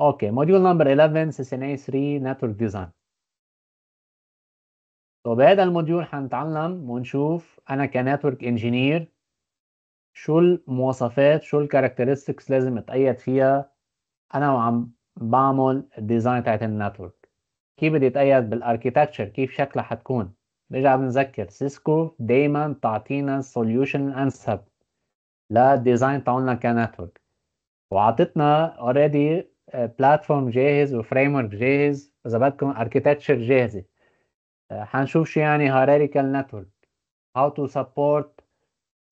okay module number 11 CCNA 3 network design بهذا ال module حنتعلم ونشوف أنا ك network engineer شو المواصفات شو ال characteristics لازم اتقيد فيها. أنا وعم بعمل ال design تاعت ال network كيف بدي اتقيد بال architecture كيف شكلها حتكون؟ نرجع بنذكر. Cisco دايما تعطينا ال solution الانسب لل design تاعنا ك network وعطتنا already platform جاهز و framework جاهز اذا بدكم architecture جاهزة. آه، حنشوف شو يعني hierarchical network. How to support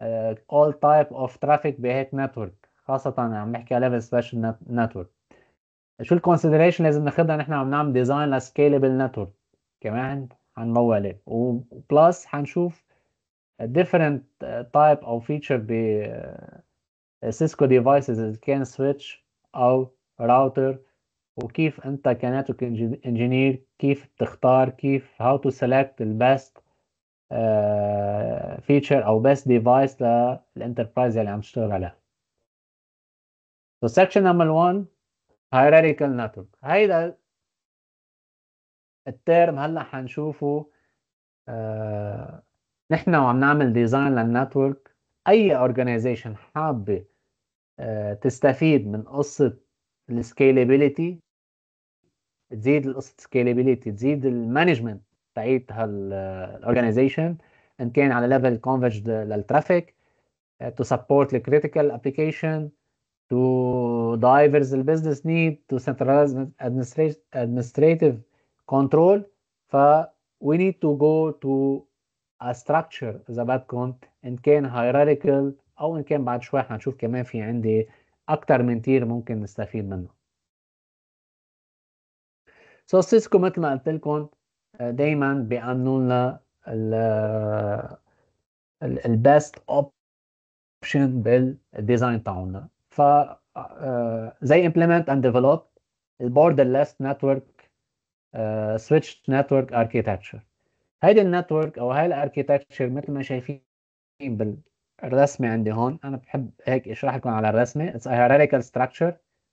uh, all type of traffic بهيك network. خاصة عم نحكي على level special network. شو ال consideration لازم ناخذها نحن عم نعمل design ل scalable network كمان حنضوي عليه. و plus حنشوف different type أو feature ب Cisco devices اذا كان switch أو راوتر وكيف أنت ك network engineer كيف بتختار كيف to select the best feature أو best device لل enterprise اللي عم تشتغل عليها. So section number one hierarchical network. هيدا الترم هلأ حنشوفه آه نحن وعم نعمل design لل network. أي organization حابة آه تستفيد من قصة ال scalability تزيد القصة scalability تزيد ال management تاعت هال organization إن كان على level converge لل traffic to support ال critical application to diverse ال business need to centralize administrative control. ف we need to go to a structure إذا بدكم إن كان hierarchical أو إن كان بعد شوي حنشوف كمان في عندي أكثر من tier ممكن نستفيد منه. so سيسكو مثل ما قلت لكم دائما بيأمنوا لنا ال best option بال design تاعنا ف زي implement and develop ال borderless network switch network architecture هيدي ال network أو هاي ال architecture مثل ما شايفين بالرسمه عندي هون. أنا بحب هيك أشرح لكم على الرسمه it's a hierarchical structure.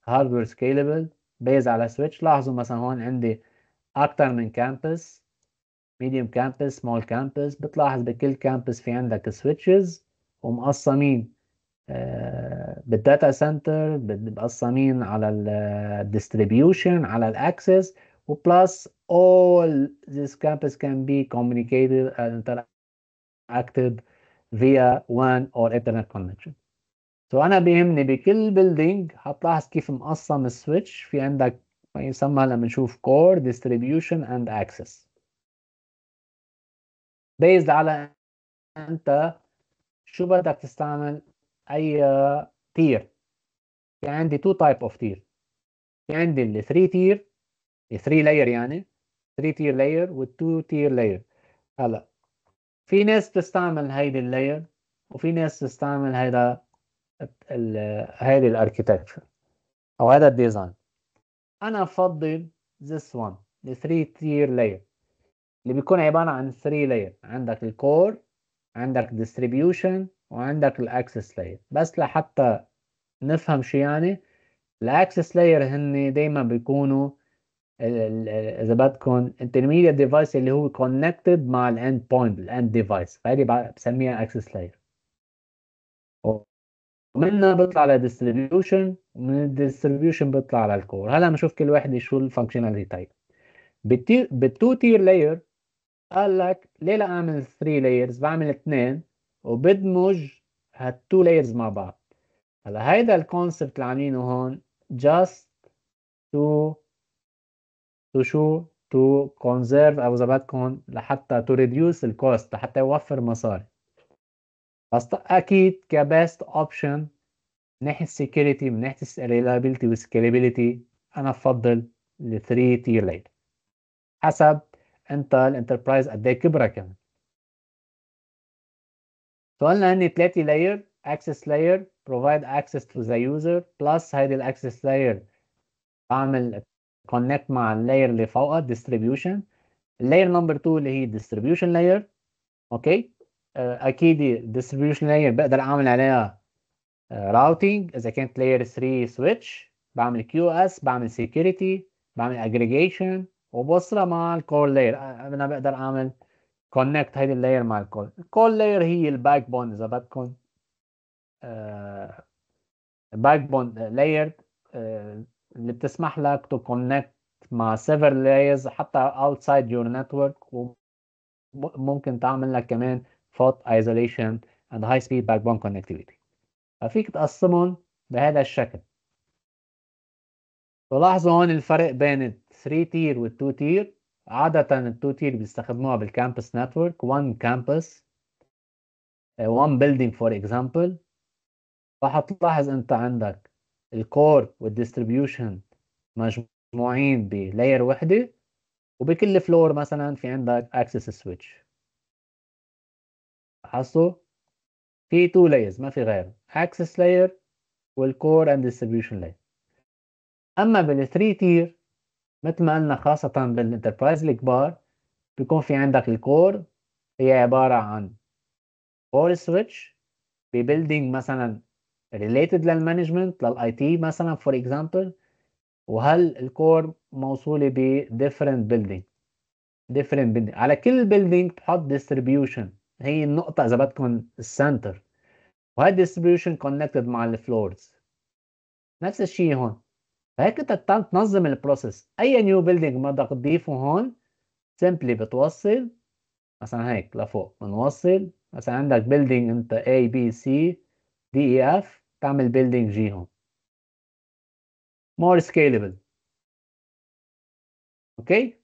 Hardware scalable. Based على switch لاحظوا مثلا هون عندي أكثر من campus medium campus small campus بتلاحظ بكل campus في عندك switches ومقسمين بال data center مقسمين على ال distribution على ال access و plus all this campus can be communicated and interacted via WAN or Ethernet connection. so أنا بيهمني بكل building هتلاحظ كيف مقسم ال switch في عندك ما يسمى لما نشوف core distribution and access based على أنت شو بدك تستعمل أي tier في عندي two type of tier في عندي ال 3 tier 3 layer يعني 3 tier layer وال 2 tier layer هلا في ناس بتستعمل هيدي ال layer وفي ناس بتستعمل هيدا هيدي ال architecture أو هذا ال design أنا بفضل this one ال 3 tier layer اللي بيكون عبارة عن 3 layer عندك ال core عندك distribution وعندك ال access layer بس لحتى نفهم شو يعني ال access layer هن دايما بيكونوا إذا بدكم intermediate device اللي هو connected مع ال end point ال end device فهذه بسميها access layer ومنها بيطلع على distribution ومن ال distribution بيطلع على ال core هلا بنشوف كل واحد شو ال functionality type بال two tier layer قال لك ليه لا أعمل 3 layers بعمل اثنين وبدمج هال two layers مع بعض. هلا هيدا ال concept اللي عاملينه هون just to to شو to conserve أو اذا بدكم لحتى to reduce ال cost لحتى يوفر مصاري. بس أكيد ك best option من ناحية ال security من ناحية ال reliability وال scalability أنا بفضل ال 3 tier layer حسب أنت ال enterprise قد إيه كبرها كمان. سؤالنا هني 3 layer access layer provide access to the user plus هيدي ال access layer بعمل connect مع ال layer اللي فوقها distribution. ال layer number 2 اللي هي distribution layer. okay أكيد ال distribution layer بقدر أعمل عليها routing إذا كانت layer 3 switch بعمل QoS بعمل security بعمل اجريجيشن وبوصلها مع ال core layer أنا بقدر أعمل connect هيدي ال layer مع ال core ال core layer هي ال backbone إذا بدكم. backbone layer اللي بتسمح لك to connect مع several layers حتى outside your network وممكن تعمل لك كمان fault isolation and high speed backbone connectivity. ففيك تقسمهم بهذا الشكل. تلاحظوا هون الفرق بين ال 3 tier وال 2 tier عادة ال 2 tier بيستخدموها بال campus network 1 campus 1 building for example. راح تلاحظ انت عندك ال core وال distribution مجموعين ب layer وحدة وبكل floor مثلا في عندك access switch. لاحظتوا في two layers ما في غير access layer وال core and distribution layer أما بال 3 tier مثل ما قلنا خاصة بال enterprise الكبار بيكون في عندك ال core هي عبارة عن core switch ب building مثلا related لل management لل IT مثلا for example وهال core موصولة ب different building. different building. على كل building تحط distribution. هي النقطة إذا بدكم ال center وهي distribution connected مع ال floors نفس الشيء هون. فهيك أنت تنظم ال process أي new building بدك تضيفه هون simply بتوصل مثلا هيك لفوق. بنوصل مثلا عندك building أنت A B C D E F. تعمل building هون more scalable. okay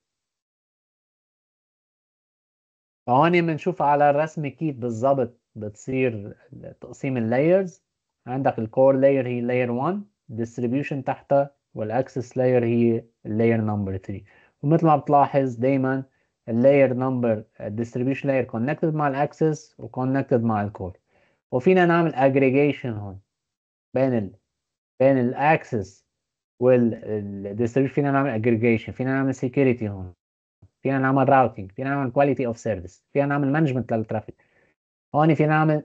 فهون بنشوف على الرسم كيف بالضبط بتصير تقسيم ال layers عندك ال core layer هي layer 1 distribution تحتها وال access layer هي ال layer number 3 ومثل ما بتلاحظ دايما اللاير نمبر الديستريبيوشن لاير كونكتد مع الاكسس وكونكتد مع الكور وفينا نعمل aggregation هون. بين ال بين ال access وال distribution فينا نعمل اجريجيشن فينا نعمل security هون فينا نعمل routing فينا نعمل quality of service فينا نعمل management لل traffic هون فينا نعمل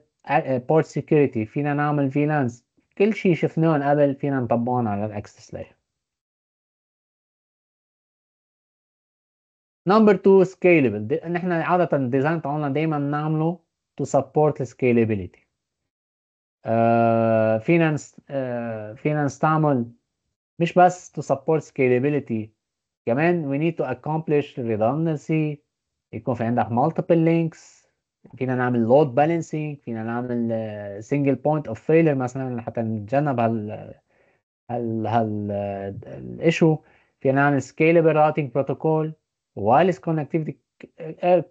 port security فينا نعمل VLANs كل شيء شفناه قبل فينا نطبقهم على ال access layer number 2 scalable. نحن عادة ال design تاعنا دايما بنعمله support scalability. uh, فينا uh, فينا نستعمل مش بس to support scalability كمان we need to accomplish redundancy يكون في عندك multiple links فينا نعمل load balancing فينا نعمل uh, single point of failure مثلا حتى نتجنب هال هال هال الايشو فينا نعمل scalable routing protocol wireless connectivity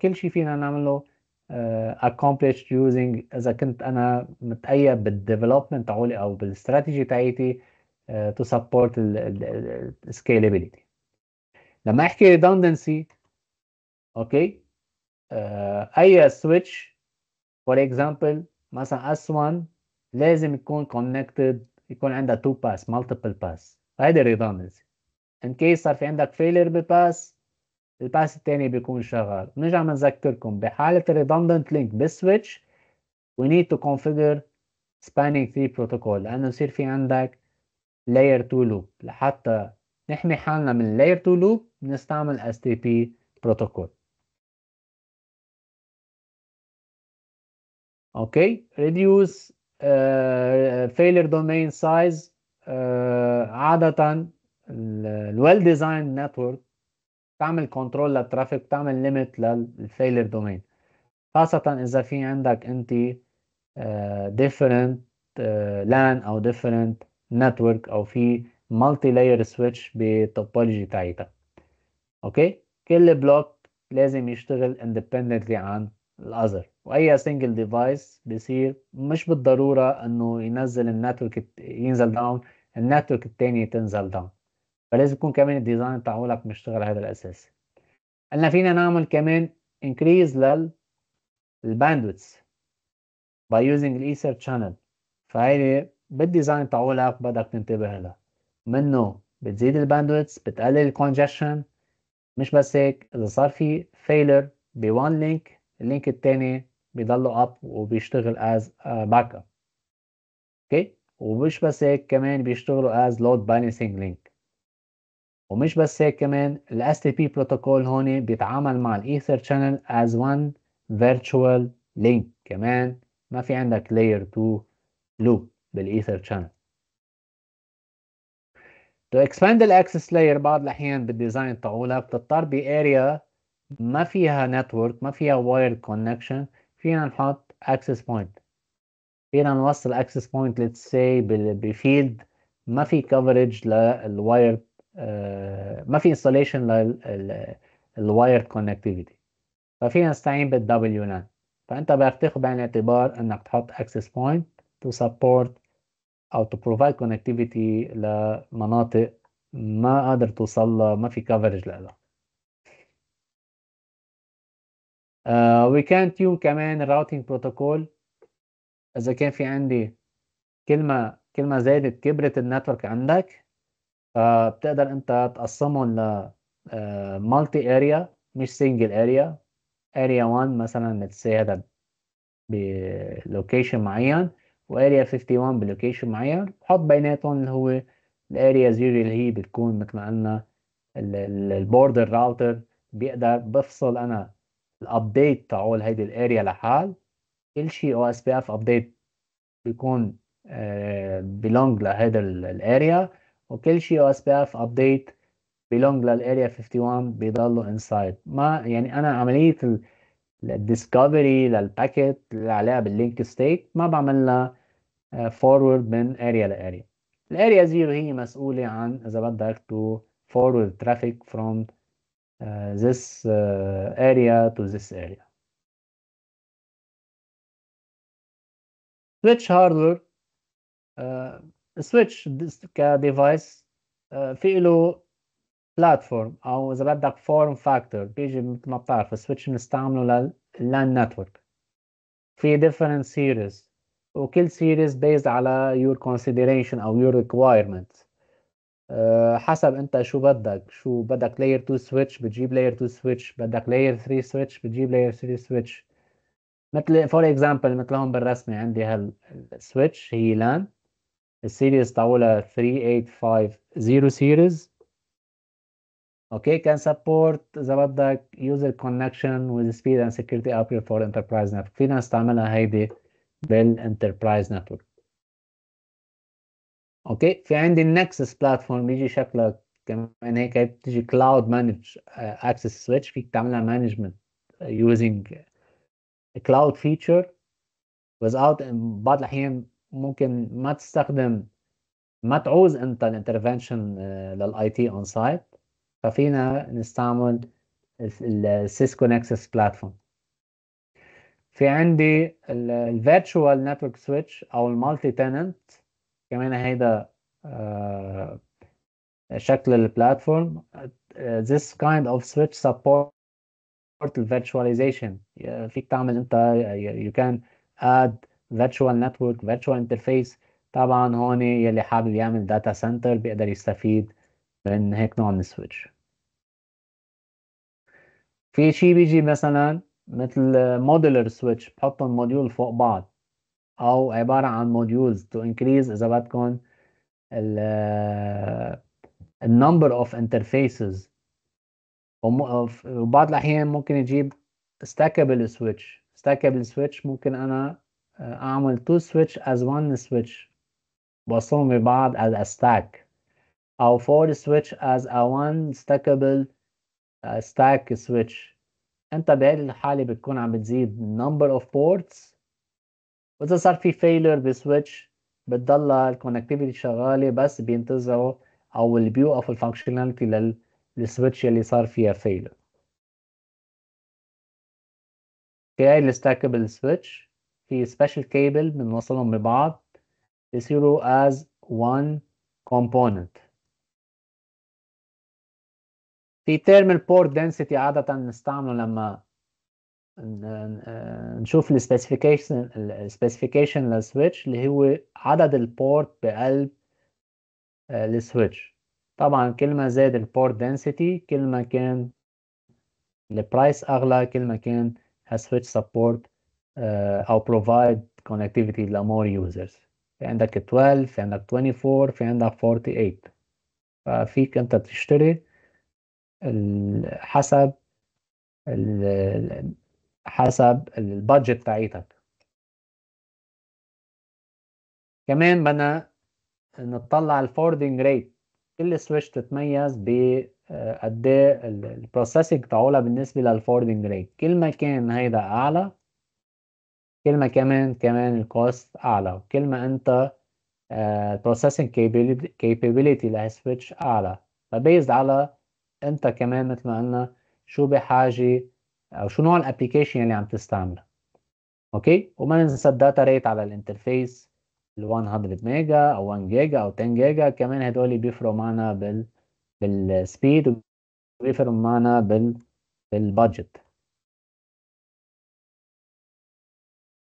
كل شيء فينا نعمله uh, accomplished using اذا كنت أنا متقيد بال development تاعولي أو بالاستراتيجي تاعيتي uh, to support scalability لما احكي redundancy okay uh, اي switch for example مثلا S1 لازم يكون connected يكون عندها two path multiple path هيدي redundancy in case صار في عندك failure ب path ال path الثاني بيكون شغال نرجع بنذكركم بحالة redundant link بال switch we need to configure spanning tree protocol لأنه يصير في عندك layer 2 loop لحتى نحمي حالنا من layer 2 loop بنستعمل STP protocol okay reduce uh, failure domain size uh, عادة ال well designed network تعمل control لل traffic تعمل limit لل failure domain خاصة إذا في عندك أنت different LAN أو different network أو في multi layer switch بال topology تاعتها okay؟ كل block لازم يشتغل independently عن ال other وأي single device بصير مش بالضرورة إنه ينزل ال network ينزل down ال network التانية تنزل down فلازم يكون كمان ال design تاعولك مشتغل هذا الأساس. قلنا فينا نعمل كمان increase لل ال bandwidth by using ال ether channel. فهيدي بال design تاعولك بدك تنتبه لها. منه بتزيد ال bandwidth بتقلل ال congestion مش بس هيك إذا صار في failure ب one link ال link الثاني بيضله up وبيشتغل as backup okay ومش بس هيك كمان بيشتغلوا as load balancing link. ومش بس هيك كمان ال STP protocol هون بيتعامل مع ال ether channel as one virtual link. كمان ما في عندك layer 2 loop بال ether channel. To expand access layer بعض الأحيان بال design تاعولها بتضطر ب area ما فيها network ما فيها wire connection فينا نحط access point. فينا نوصل access point let's say ب field ما في coverage لل wire ما في installation لل wire connectivity. ففينا نستعين بال WLAN فأنت بدك تاخذ بعين الاعتبار إنك تحط access point to support أو to provide connectivity لمناطق ما قادر توصل لها ما في coverage لها. uh, we can tune كمان routing protocol. إذا كان في عندي كلمة كلمة زادت كبرت ال network عندك فبتقدر انت تقسمهم ل multi area مش single area area 1 مثلا say هذا ب location معين و area 51 ب location معين. بحط بيناتهم اللي هو ال area 0 اللي هي بتكون مثل ما قلنا ال border router بيقدر بفصل أنا ال update تاعول هيدي ال area لحال. كل شيء OSPF update بيكون belong لهيدا ال area وكل شيء OSPF update belong لل area 51 بيضلوا inside ما يعني أنا عملية ال discovery لل packet اللي عليها بال link state ما بعمل لها forward من area ل area ال area zero هي مسؤولة عن إذا بدك to forward traffic from uh, this uh, area to this area. Switch hardware uh, switch ك device uh, في له platform أو إذا بدك form factor بيجي مثل ما بتعرف ال switch بنستعمله لل LAN network في different series وكل series based على your consideration أو your requirements. أه حسب أنت شو بدك شو بدك layer 2 switch بتجيب layer 2 switch بدك layer 3 switch بتجيب layer 3 switch. مثل for example مثل هون بالرسمه عندي هال switch هي لأن ال series تاعولها 3850 series okay can support اذا بدك user connection with speed and security appropriate for enterprise network. فينا نستعملها هيدي بال enterprise network أوكي في عندي ال Nexus platform بيجي شكلها كمان هيك بتيجي cloud managed access switch فيك تعملها management using cloud feature without بعض الاحيان ممكن ما تستخدم ما تعوز أنت ال intervention لل IT on site ففينا نستعمل ال Cisco Nexus platform في عندي ال virtual network switch أو ال multi-tenant كمان هيدا آه شكل ال platform this kind of switch support virtualization. فيك تعمل أنت you can add virtual network virtual interface. طبعا هون يلي حابب يعمل data center بيقدر يستفيد من هيك نوع من ال switch. في شيء بيجي مثلا مثل modular switch بحطهم module فوق بعض. أو عبارة عن modules to increase إذا بدكم ال number of interfaces وبعض الأحيان ممكن يجيب stackable switch stackable switch ممكن أنا أعمل two switch as one switch بوصلهم ببعض a stack. أو four switch as a one stackable stack switch. أنت بهذه الحالة بتكون عم بتزيد number of ports. وإذا صار في failure ب switch بتضل ال connectivity شغالة بس بينتظروا أو اللي بيوقفوا ال functionality لل switch اللي صار فيها failure. في هاي ال stackable switch في special cable بنوصلهم ببعض يصيروا as one component. في term ال port density عادة نستعمله لما نشوف ال specification ال specification لل switch اللي هو عدد ال port بقلب ال switch طبعا كل ما زاد ال port density كل ما كان ال price أغلى كل ما كان هال switch support أو provide connectivity ل more users. في عندك 12 في عندك 24 في عندك 48 ففيك أنت تشتري حسب حسب ال budget بتاعتك كمان بدنا نطلع ال forwarding rate كل switch تتميز ب آه، قد إيه ال processing تاعولها بالنسبة لل forwarding rate كل ما كان هيدا أعلى كل ما كمان كمان ال cost أعلى وكل ما انت ال processing capability لهال switch أعلى. فبيزد على أنت كمان مثل ما قلنا شو بحاجة أو شو نوع ال application اللي عم تستعمله. أوكي؟ وما ننسى ال data rate على ال interface ال 100 ميجا أو 1 جيجا أو 10 جيجا. كمان هدول بيفرقوا معنا بال بال speed وبيفرقوا معنا بال بال budget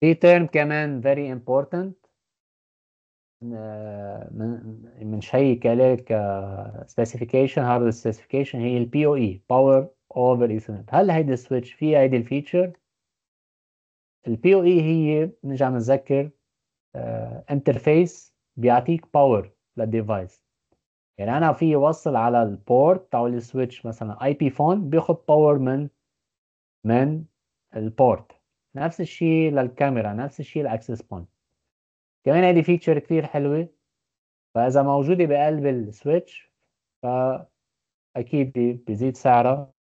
في term كمان very important. من شيء عليه ك specification hardware specification هي ال PoE Power over Ethernet هل هيدي ال switch فيها هيدي ال feature؟ ال PoE هي بنرجع بنذكر interface بيعطيك power لل device يعني أنا في اوصل على ال port تاع ال switch مثلا IP phone بياخد power من من ال port نفس الشيء للكاميرا نفس الشيء ال access point كمان هذه feature كتير حلوة. فإذا موجودة بقلب ال switch فأكيد بيزيد سعرها.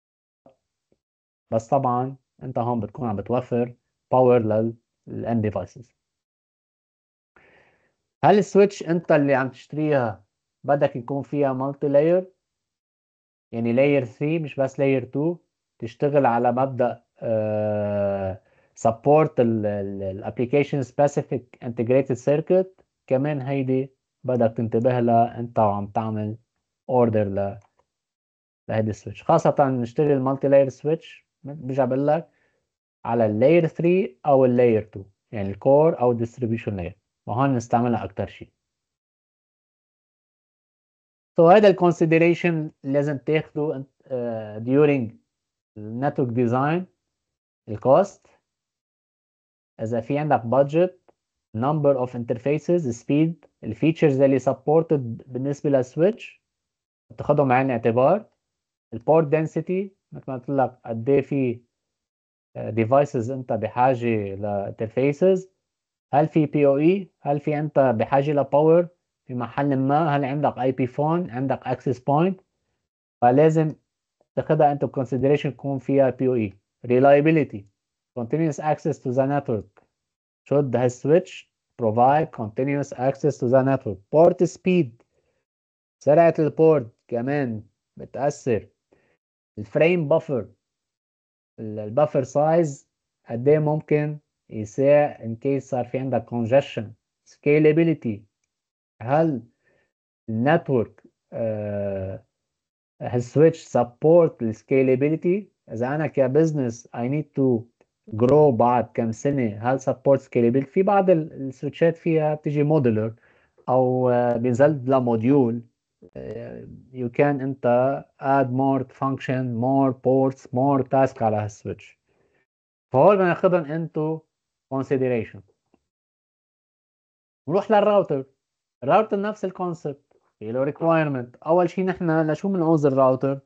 بس طبعا أنت هون بتكون عم بتوفر power لل end devices هل ال switch أنت اللي عم تشتريها بدك يكون فيها multilayer يعني layer 3 مش بس layer 2 تشتغل على مبدأ آه support ال application specific integrated circuit كمان هيدي بدك تنتبه لها أنت وعم تعمل order ل لهيدي ال switch خاصة نشتري ال multilayer switch برجع بقول لك على ال layer 3 أو ال layer 2 يعني ال core أو ال distribution layer وهون نستعملها أكثر شيء. so so هذا ال consideration لازم تاخده uh, during network design. ال cost اذا في عندك budget number of interfaces speed ال features اللي supported بالنسبة لل switch بتاخدهم بعين الاعتبار ال port density مثل ما قلت لك قد إيه في devices أنت بحاجة ل interfaces هل في PoE هل في أنت بحاجة ل power في محل ما هل عندك IP phone عندك access point فلازم تاخدها انت consideration يكون فيها PoE reliability. Continuous access to the network should the switch provide continuous access to the network port speed سرعة ال port كمان بتأثر ال frame buffer ال buffer size قد إيه ممكن يساع in case صار في عندك congestion scalability هل ال network uh, ال switch support ال scalability اذا أنا ك business I need to grow بعد كم سنة هل support scalable في بعض السويتشات فيها بتيجي modular أو آه، بينزل لها module you can أنت add more function more ports more task على هال switch. فهول بناخذهم into consideration نروح لل router ال router نفس ال concept في له requirement أول شيء نحن لشو بنعوز الراوتر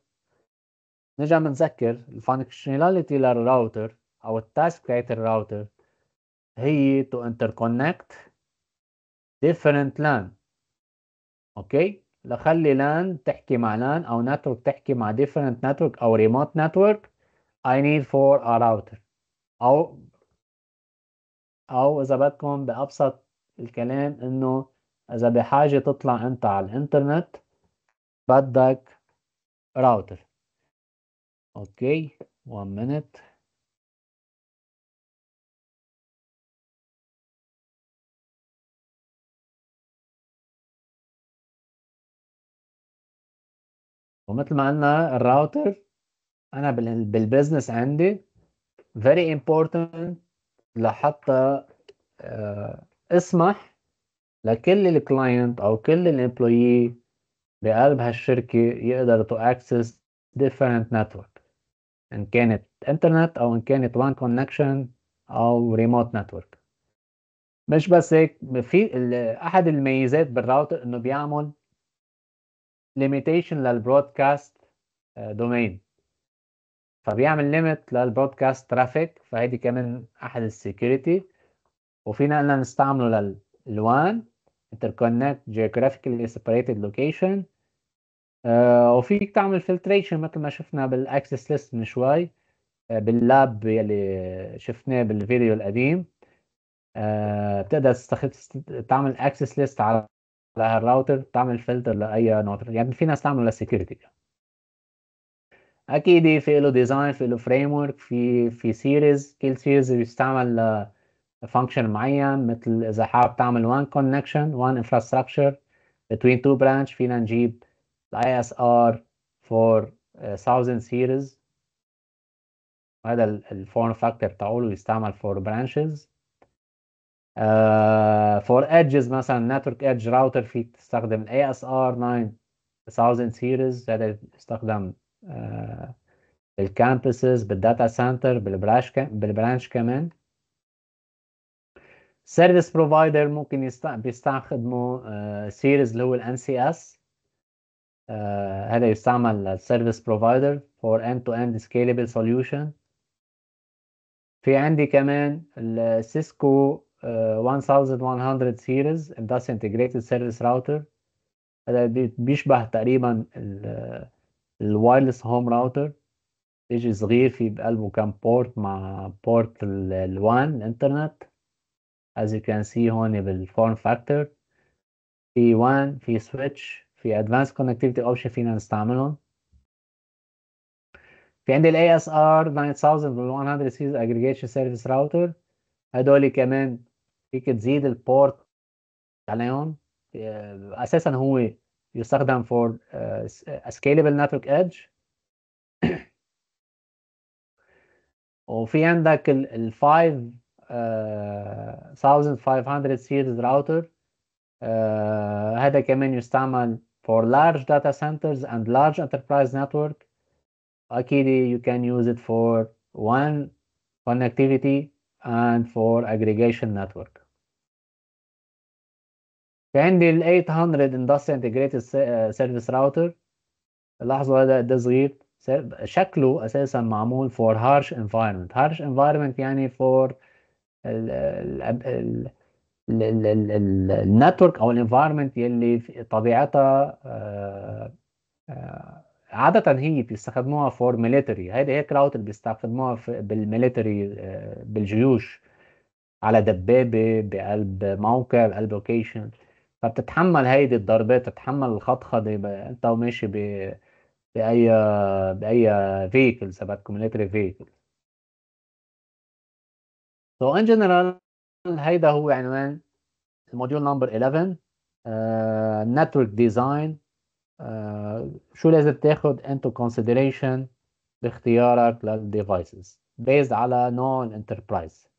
نرجع بنذكر ال functionality لل router أو ال task بتاعت الراوتر هي to interconnect different LAN. أوكي؟ لخلي LAN تحكي مع LAN أو network تحكي مع different network أو remote network I need for a router. أو أو إذا بدكم بأبسط الكلام إنه إذا بحاجة تطلع أنت على الإنترنت بدك راوتر أوكي؟ 1 minute. ومثل ما قلنا الراوتر أنا بال business عندي very important لحتى آه، أسمح لكل ال client أو كل ال employee بقلب هالشركة يقدروا to access different network إن كانت انترنت أو إن كانت WAN connection أو ريموت network مش بس هيك في أحد الميزات بالراوتر إنه بيعمل limitation لل broadcast domain فبيعمل limit لل broadcast traffic فهيدي كمان أحد ال security وفينا قلنا نستعمله لل WAN interconnect geographically separated location. آه وفيك تعمل filtration مثل ما شفنا بال access list من شوي آه بال lab يلي شفناه بالفيديو القديم. آه بتقدر تعمل access list على الراوتر تعمل فلتر لأي node يعني في ناس تعمل لل security أكيد في له design في له framework في في series كل series بيستعمل function معين مثل إذا حابب تعمل WAN connection WAN infrastructure between two branch فينا نجيب ال ISR four 1000 series هذا ال form factor تاعه يستعمل for branches for edges مثلا network edge router فيك تستخدم ال ASR 9000 series هذا يستخدم بالكامبسز بالداتا سنتر بالبرانش بالبرانش كمان. Service provider ممكن بيستخدموا series اللي هو ال NCS هذا يستعمل ال service provider for end to end scalable solution. في عندي كمان السيسكو 1100 series Indus Integrated Service Router. هذا بيشبه تقريبا ال wireless home router بيجي صغير في بقلبه كم port مع port ال WAN الانترنت as you can see هون بال form factor في WAN في switch في advanced connectivity option فينا نستعملهم. في عندي ال ASR 9100 series aggregation service router هدول كمان فيك تزيد البورت عليهم أساسا هو يستخدم for uh, scalable network edge وفي عندك ال 5500 series router uh, هذا كمان يستعمل for large data centers and large enterprise network أكيد you can use it for one connectivity and for aggregation network في عندي ال 800 Industrial Integrated Service Router. لاحظوا هذا ده صغير. شكله أساسا معمول for harsh environment. harsh environment يعني for النتورك أو الانفايرمنت يلي طبيعتها عادة هي بيستخدموها for military هيدي هيك راوتر بيستخدموها بال military بالجيوش. على دبابة بقلب موقع بقلب location فبتتحمل هيدي الضربات تتحمل الخضخضة انت وماشي ب باي بأي vehicle اذا بدكم military vehicle so in general هيدا هو عنوان ال module number 11 network design شو لازم تاخد into consideration باختيارك لل devices based على نوع ال enterprise